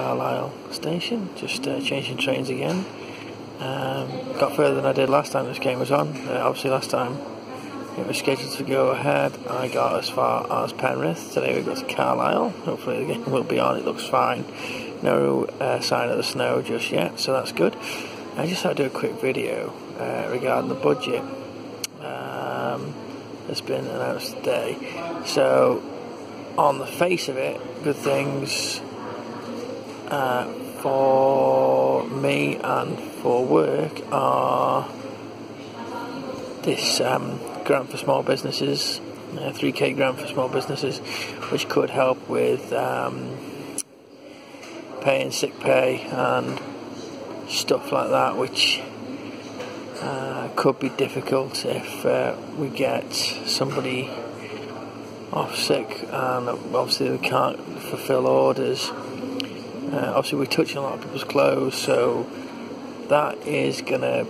Carlisle station, just uh, changing trains again. Um, got further than I did last time this game was on. Uh, obviously, last time it was scheduled to go ahead. I got as far as Penrith. Today we got to Carlisle. Hopefully, the game will be on. It looks fine. No uh, sign of the snow just yet, so that's good. I just had to do a quick video uh, regarding the budget um, that's been announced today. So, on the face of it, good things uh, for me and for work are this um, grant for small businesses, uh, 3k grant for small businesses, which could help with um, paying sick pay and stuff like that, which uh, could be difficult if uh, we get somebody off sick and obviously we can't fulfill orders. Uh, obviously, we're touching a lot of people's clothes, so that is going to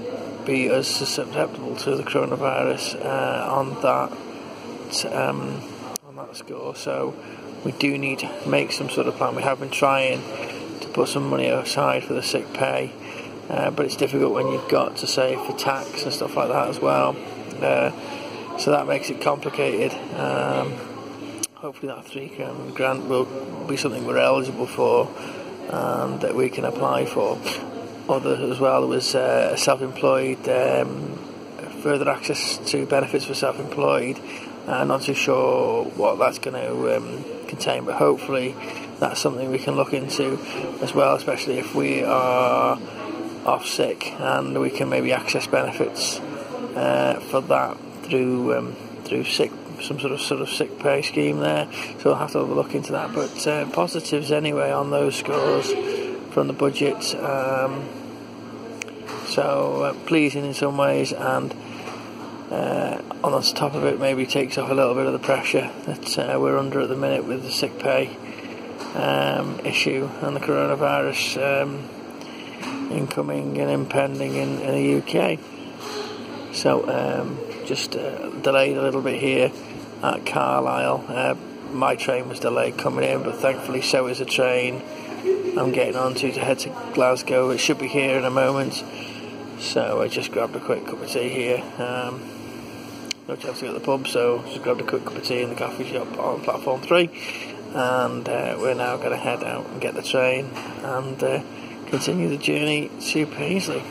be as susceptible to the coronavirus uh, on that um, on that score. So we do need to make some sort of plan. We have been trying to put some money aside for the sick pay, uh, but it's difficult when you've got to save for tax and stuff like that as well. Uh, so that makes it complicated. Um, hopefully, that three grant will be something we're eligible for um, that we can apply for. Other as well was uh, self-employed, um, further access to benefits for self-employed. Uh, not too sure what that's going to um, contain, but hopefully that's something we can look into as well, especially if we are off sick and we can maybe access benefits uh, for that through um, through sick some sort of sort of sick pay scheme there. So we'll have to have a look into that. But uh, positives anyway on those scores from the budget. Um, so uh, pleasing in some ways, and uh, on the top of it, maybe takes off a little bit of the pressure that uh, we're under at the minute with the sick pay um, issue and the coronavirus um, incoming and impending in, in the UK. So um, just uh, delayed a little bit here at Carlisle. Uh, my train was delayed coming in, but thankfully so is a train I'm getting onto to head to Glasgow. It should be here in a moment. So I just grabbed a quick cup of tea here. Um, no chance to go to the pub, so just grabbed a quick cup of tea in the coffee shop on platform three. And uh, we're now going to head out and get the train and uh, continue the journey to Paisley.